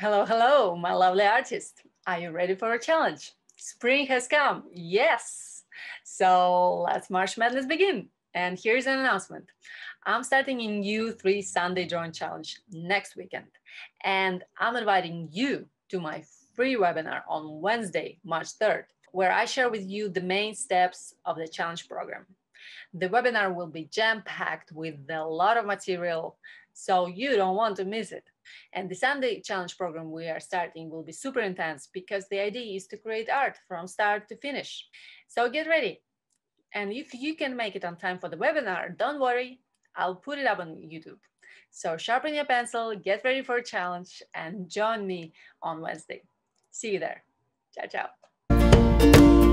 Hello, hello, my lovely artist. Are you ready for a challenge? Spring has come, yes. So let's March Madness begin. And here's an announcement. I'm starting a new three Sunday drawing challenge next weekend. And I'm inviting you to my free webinar on Wednesday, March 3rd, where I share with you the main steps of the challenge program. The webinar will be jam-packed with a lot of material, so you don't want to miss it. And the Sunday challenge program we are starting will be super intense because the idea is to create art from start to finish. So get ready. And if you can make it on time for the webinar, don't worry, I'll put it up on YouTube. So sharpen your pencil, get ready for a challenge, and join me on Wednesday. See you there. Ciao, ciao.